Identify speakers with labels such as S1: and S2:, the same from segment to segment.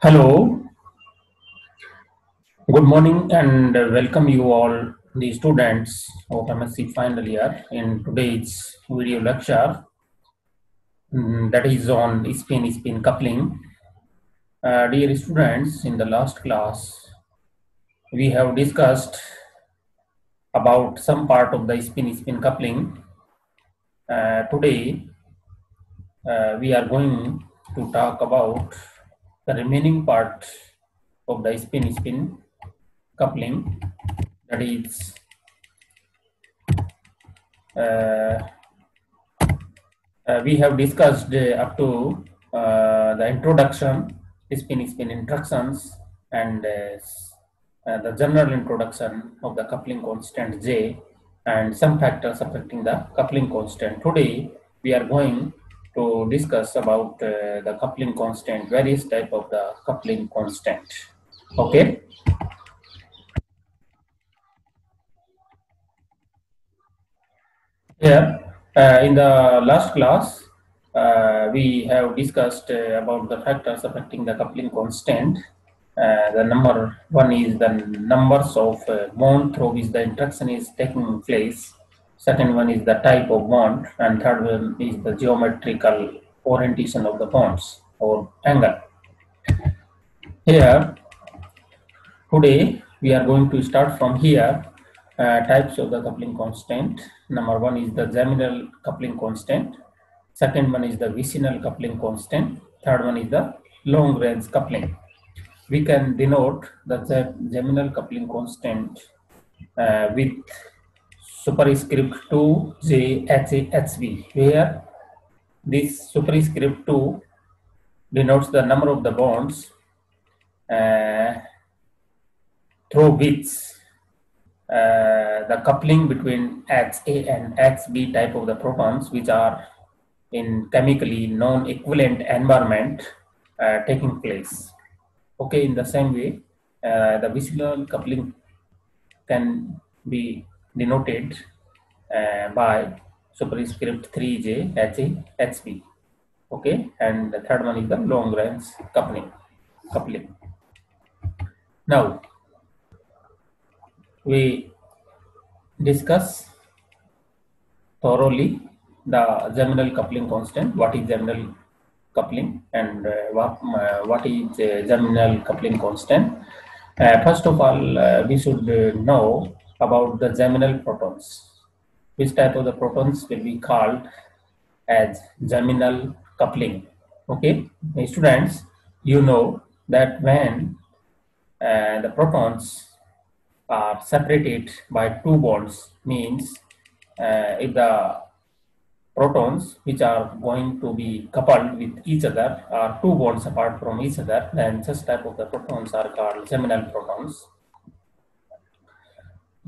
S1: Hello, good morning and welcome you all the students of MSc final year in today's video lecture mm, that is on spin spin coupling. Uh, dear students, in the last class we have discussed about some part of the spin spin coupling. Uh, today uh, we are going to talk about the remaining part of the spin spin coupling that is uh, uh, we have discussed uh, up to uh, the introduction spin spin instructions and uh, uh, the general introduction of the coupling constant j and some factors affecting the coupling constant. Today we are going to discuss about uh, the coupling constant, various type of the coupling constant. Okay. Yeah, uh, in the last class, uh, we have discussed uh, about the factors affecting the coupling constant. Uh, the number one is the numbers of uh, bond through which the interaction is taking place second one is the type of bond and third one is the geometrical orientation of the bonds or angle. Here today we are going to start from here uh, types of the coupling constant. Number one is the geminal coupling constant. Second one is the vicinal coupling constant. Third one is the long range coupling. We can denote that the geminal coupling constant uh, with superscript 2 J H A H B where this superscript 2 denotes the number of the bonds uh, through which uh, the coupling between HA and HB type of the protons which are in chemically non-equivalent environment uh, taking place. Okay, in the same way, uh, the vicinal coupling can be denoted uh, by superscript 3j HA HB. Okay, and the third one is the long range coupling. Coupling. Now we discuss thoroughly the geminal coupling constant. What is geminal coupling and uh, what uh, what is coupling constant? Uh, first of all, uh, we should know about the geminal protons. Which type of the protons will be called as geminal coupling. Okay, students, you know that when uh, the protons are separated by two bonds means uh, if the protons which are going to be coupled with each other are two bonds apart from each other then such type of the protons are called geminal protons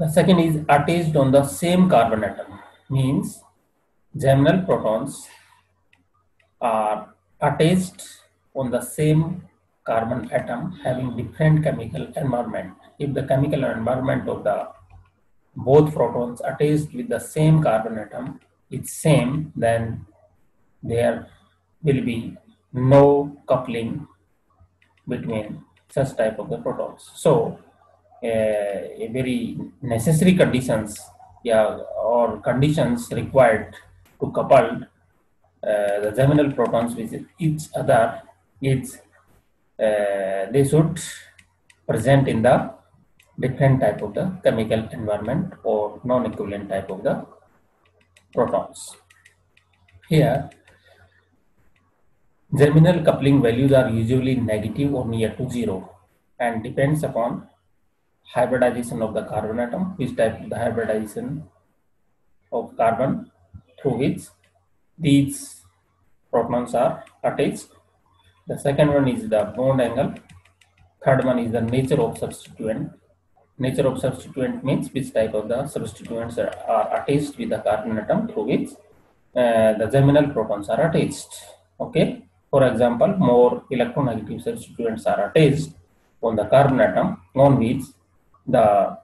S1: the second is attached on the same carbon atom, means geminal protons are attached on the same carbon atom having different chemical environment. If the chemical environment of the both protons attached with the same carbon atom is same, then there will be no coupling between such type of the protons. So a, very necessary conditions yeah, or conditions required to couple uh, the geminal protons with each other is uh, they should present in the different type of the chemical environment or non-equivalent type of the protons. Here, geminal coupling values are usually negative or near to zero and depends upon hybridization of the carbon atom, which type of the hybridization of carbon through which these protons are attached. The second one is the bond angle. Third one is the nature of substituent. Nature of substituent means which type of the substituents are, are attached with the carbon atom through which uh, the geminal protons are attached. Okay. For example, more electronegative substituents are attached on the carbon atom on which the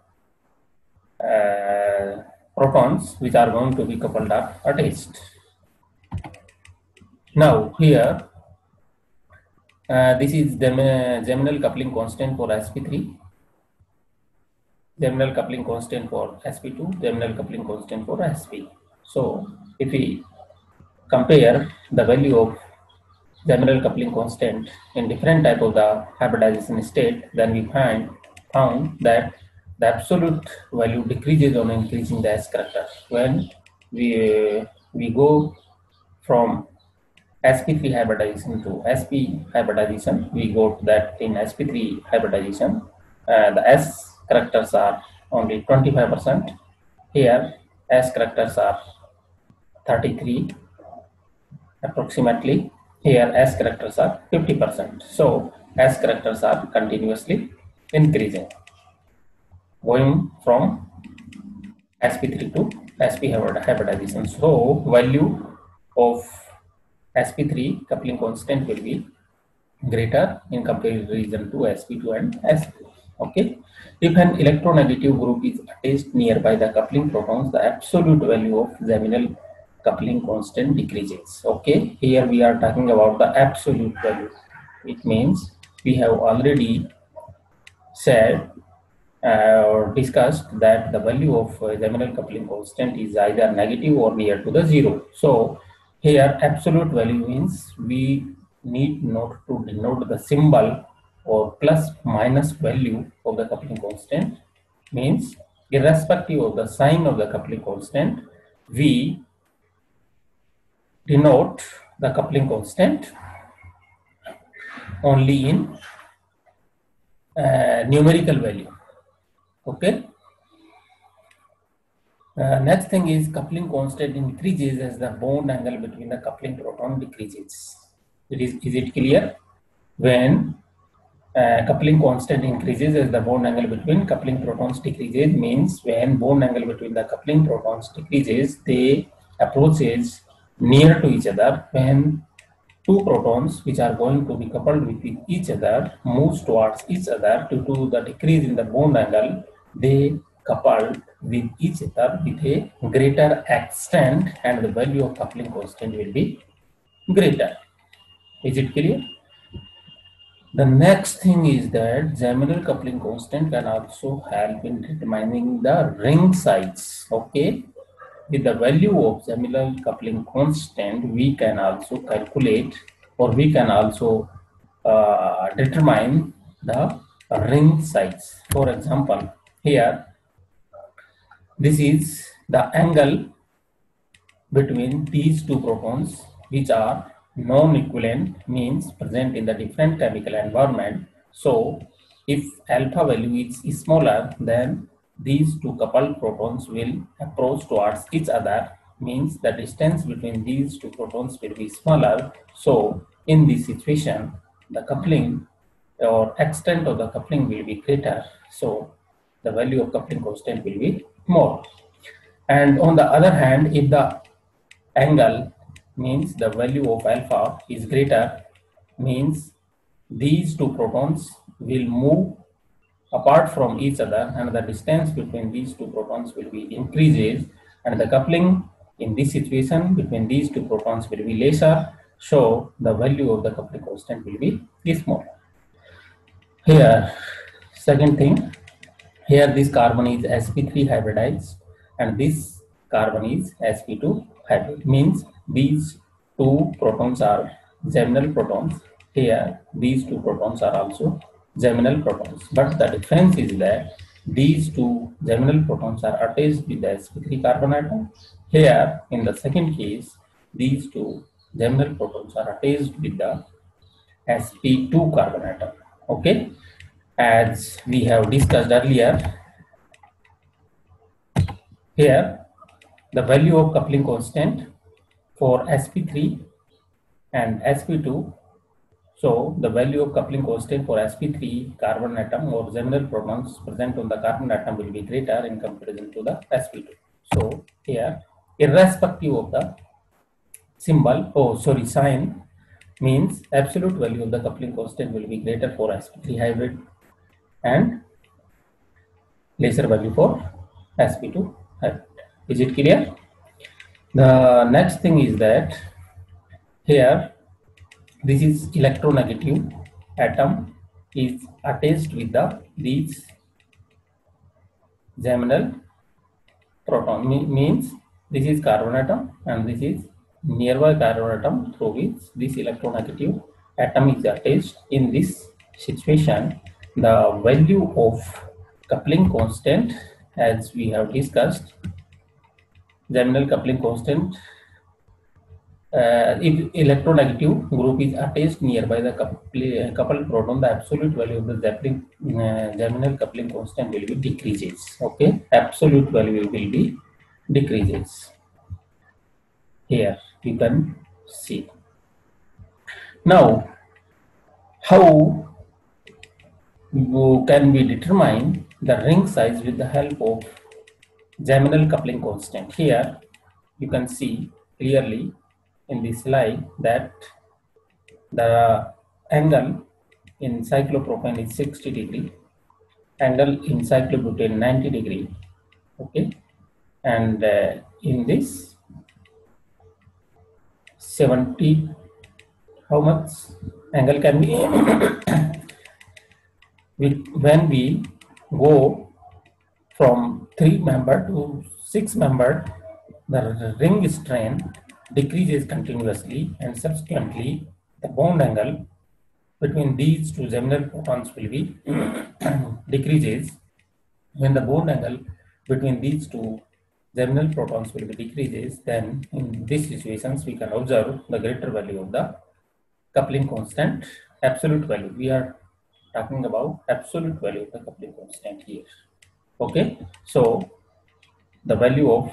S1: uh, protons which are going to be coupled are attached. Now here Uh, this is the geminal coupling constant for sp3 geminal coupling constant for sp2 geminal coupling constant for sp so if we compare the value of geminal coupling constant in different type of the hybridization state then we find found that the absolute value decreases on increasing the S character. When we, we go from sp3 hybridization to sp hybridization, we go to that in sp3 hybridization, uh, the S characters are only 25%. Here, S characters are 33 approximately. Here, S characters are 50%. So, S characters are continuously increasing going from sp3 to sp hybridization so value of sp3 coupling constant will be greater in comparison to sp2 and sp okay? If an electronegative group is attached nearby the coupling protons the absolute value of geminal coupling constant decreases okay? Here we are talking about the absolute value. It means we have already said uh, or discussed that the value of uh, geminal coupling constant is either negative or near to the zero. So here absolute value means we need not to denote the symbol or plus minus value of the coupling constant means irrespective of the sign of the coupling constant we denote the coupling constant only in uh, numerical value Okay. Uh, next thing is coupling constant increases as the bond angle between the coupling proton decreases. It is, is it clear? When uh, coupling constant increases as the bond angle between coupling protons decreases means when bond angle between the coupling protons decreases, they approaches near to each other when two protons which are going to be coupled with each other moves towards each other due to the decrease in the bond angle they coupled with each other with a greater extent and the value of coupling constant will be greater. Is it clear? The next thing is that geminal coupling constant can also help in determining the ring size. Okay. With the value of geminal coupling constant, we can also calculate or we can also uh, determine the ring size. For example, here this is the angle between these two protons which are non-equivalent means present in the different chemical environment so if alpha value is, is smaller then these two coupled protons will approach towards each other means the distance between these two protons will be smaller so in this situation the coupling or extent of the coupling will be greater so the value of coupling constant will be more. And on the other hand, if the angle means the value of alpha is greater, means these two protons will move apart from each other and the distance between these two protons will be increases and the coupling in this situation between these two protons will be lesser so the value of the coupling constant will be this small here second thing here this carbon is sp3 hybridized and this carbon is sp2 hybrid. Means these two protons are geminal protons. Here these two protons are also geminal protons. But the difference is that these two geminal protons are attached with the sp3 carbon atom. Here in the second case these two geminal protons are attached with the sp2 carbon atom. Okay as we have discussed earlier here the value of coupling constant for sp3 and sp2 so the value of coupling constant for sp3 carbon atom or geminal protons present on the carbon atom will be greater in comparison to the sp2 so here irrespective of the symbol oh sorry sign means absolute value of the coupling constant will be greater for sp3 hybrid and lesser value for sp2 is it clear? The next thing is that here this is electronegative atom is attached with the these geminal proton. Me means this is carbon atom and this is nearby carbon atom through which this electronegative atom is attached. In this situation the value of coupling constant as we have discussed geminal coupling constant uh, if electronegative group is attached nearby the coupled proton, the absolute value of the Zeppelin, uh, geminal coupling constant will be decreases. Okay, absolute value will be decreases. Here you can see. Now, how can we determine the ring size with the help of geminal coupling constant? Here you can see clearly in this slide that the angle in cyclopropane is 60 degree angle in cyclobutane 90 degree okay? And uh, in this 70 how much angle can be? When we go from three member to six member the ring strain decreases continuously and subsequently the bond angle between these two geminal protons will be decreases. When the bond angle between these two geminal protons will be decreases then in these situations we can observe the greater value of the coupling constant absolute value. We are talking about absolute value of the coupling constant here. Okay? So the value of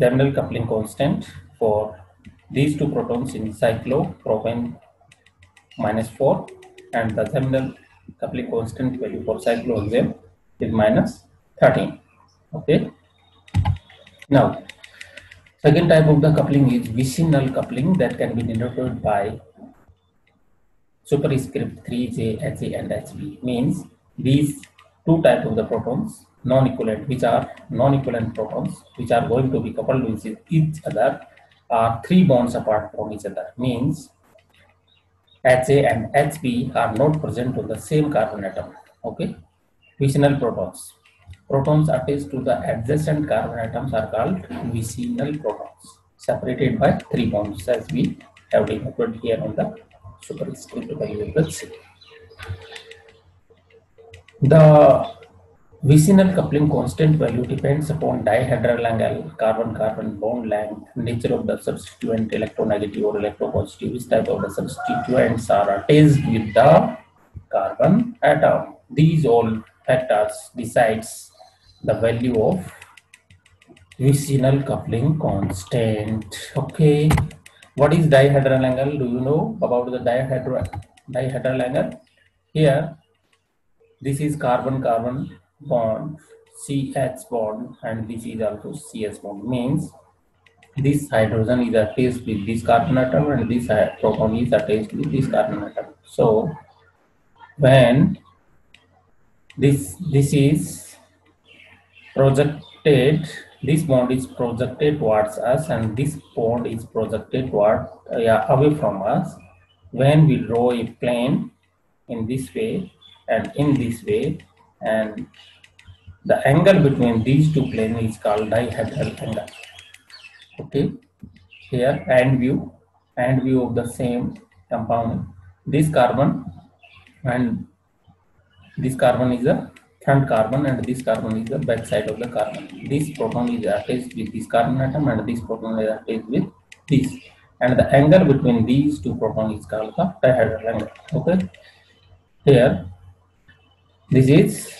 S1: Geminal coupling constant for these two protons in cyclopropane minus 4 and the geminal coupling constant value for cyclohexane is minus 13 okay. Now second type of the coupling is vicinal coupling that can be denoted by superscript 3j ha and hb means these two type of the protons non-equivalent, which are non-equivalent protons, which are going to be coupled with each other, are three bonds apart from each other. Means HA and HB are not present on the same carbon atom. Okay, vicinal protons. Protons attached to the adjacent carbon atoms are called vicinal protons, separated by three bonds, as we have denoted here on the superscript variable C. The Vicinal coupling constant value depends upon dihedral angle, carbon-carbon bond length, nature of the substituent, electronegative or electropositive, which type of the substituents are attached with the carbon atom. These all factors decides the value of vicinal coupling constant. Okay, what is dihedral angle? Do you know about the dihedral dihedral angle? Here, this is carbon-carbon bond CH bond and this is also CS bond means this hydrogen is attached with this carbon atom and this proton is attached with this carbon atom. So when this this is projected this bond is projected towards us and this bond is projected toward uh, yeah, away from us when we draw a plane in this way and in this way and the angle between these two planes is called dihedral angle. Okay, here and view and view of the same compound. This carbon and this carbon is the front carbon and this carbon is the back side of the carbon. This proton is attached with this carbon atom and this proton is attached with this. And the angle between these two protons is called the dihedral angle. Okay. Here, this is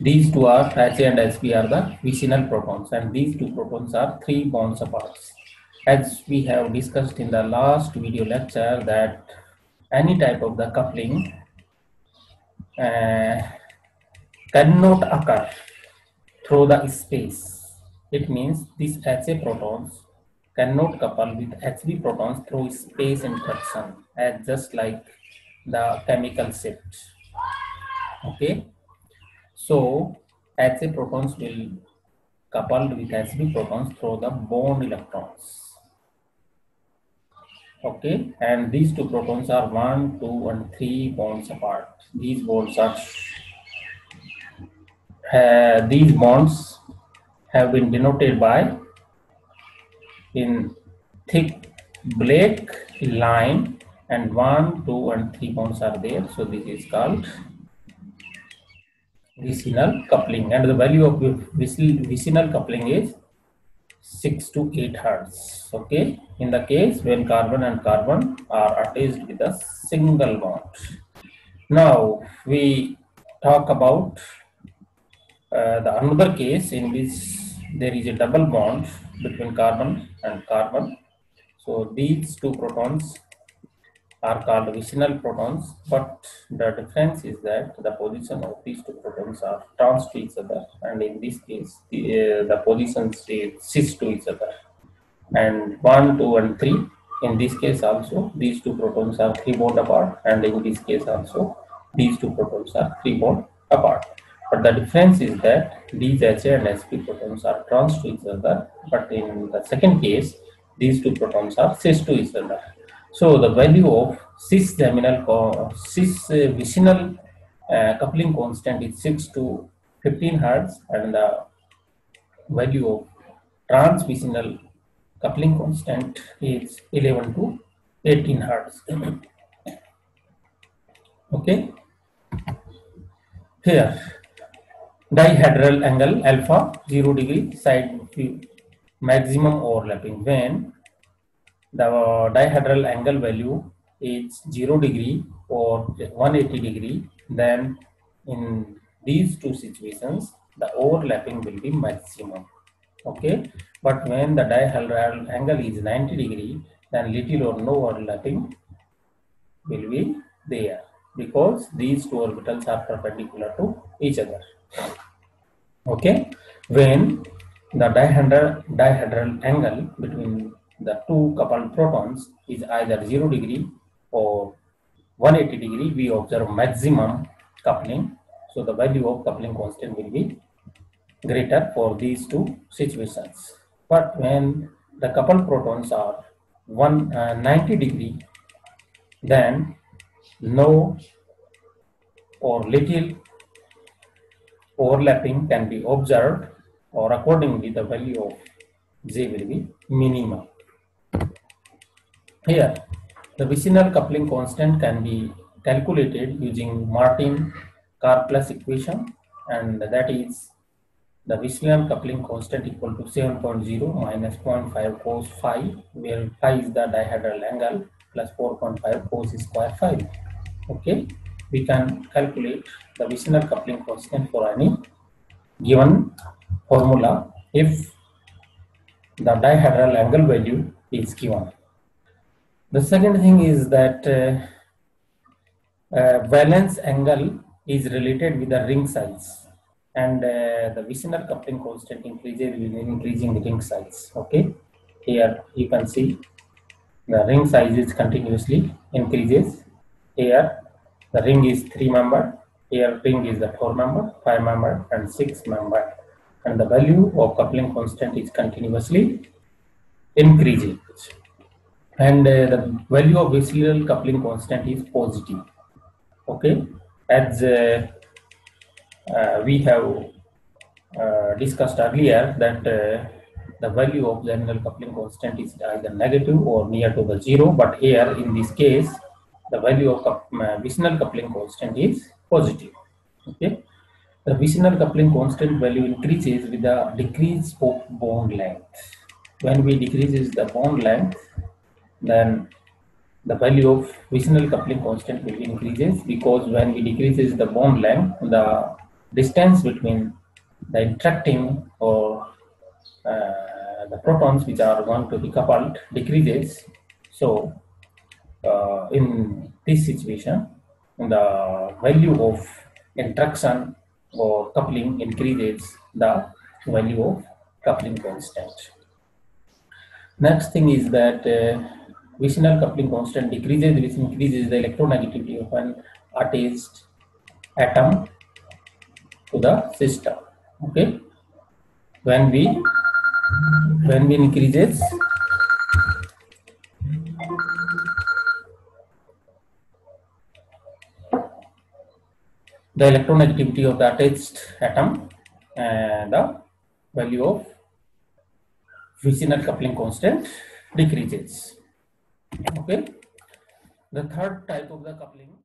S1: these two are Ha and Sp are the vicinal protons and these two protons are three bonds apart. As we have discussed in the last video lecture that any type of the coupling uh, cannot occur through the space. It means these Ha protons cannot couple with Hb protons through space interaction as just like the chemical shift. Okay so Ha protons will coupled with Hb protons through the bond electrons. Okay, and these two protons are one, two, and three bonds apart. These bonds are uh, these bonds have been denoted by in thick black line and one, two, and three bonds are there. So this is called vicinal coupling, and the value of vicinal coupling is 6 to 8 hertz. Okay, in the case when carbon and carbon are attached with a single bond. Now we talk about uh, the another case in which there is a double bond between carbon and carbon. So these two protons are called vicinal protons, but the difference is that the position of these two protons are trans to each other, and in this case, the, uh, the positions is cis to each other. And 1, 2, and 3, in this case also, these two protons are 3 bond apart, and in this case also, these two protons are 3 bond apart. But the difference is that these HA and sp protons are trans to each other, but in the second case, these two protons are cis to each other. So the value of cis geminal cis uh, vicinal uh, coupling constant is 6 to 15 hertz and the value of trans vicinal coupling constant is 11 to 18 hertz. okay. Here dihedral angle alpha 0 degree side view maximum overlapping when the dihedral angle value is 0 degree or 180 degree, then in these two situations, the overlapping will be maximum. Okay, but when the dihedral angle is 90 degree, then little or no overlapping will be there because these two orbitals are perpendicular to each other. Okay, when the dihedral, dihedral angle between the two coupled protons is either 0 degree or 180 degree, we observe maximum coupling. So the value of coupling constant will be greater for these two situations. But when the coupled protons are one, uh, 90 degree, then no or little overlapping can be observed or accordingly the value of J will be minimum. Here, the vicinal coupling constant can be calculated using Martin-Karplus equation and that is the vicinal coupling constant equal to 7.0 minus 0.5 cos phi where phi is the dihedral angle plus 4.5 cos square phi. Okay, we can calculate the vicinal coupling constant for any given formula if the dihedral angle value is given. The second thing is that uh, uh, valence angle is related with the ring size and uh, the vicinal coupling constant increases with increasing ring size. Okay, here you can see the ring size is continuously increases. Here the ring is three member. Here ring is the four member, five member, and six member, and the value of coupling constant is continuously increasing and uh, the value of vicinal coupling constant is positive. Okay? As uh, uh, we have uh, discussed earlier that uh, the value of geminal coupling constant is either negative or near to the zero. But here in this case the value of uh, vicinal coupling constant is positive. Okay? The vicinal coupling constant value increases with the decrease of bond length. When we decreases the bond length then the value of vicinal coupling constant will increases because when we decreases the bond length, the distance between the interacting or uh, the protons which are going to be coupled decreases. So uh, in this situation, the value of interaction or coupling increases the value of coupling constant. Next thing is that uh, Vicinal coupling constant decreases which increases the electronegativity of an attached atom to the system. Okay. When we when we increases the electronegativity of the attached atom and the value of vicinal coupling constant decreases. Okay. The third type of the coupling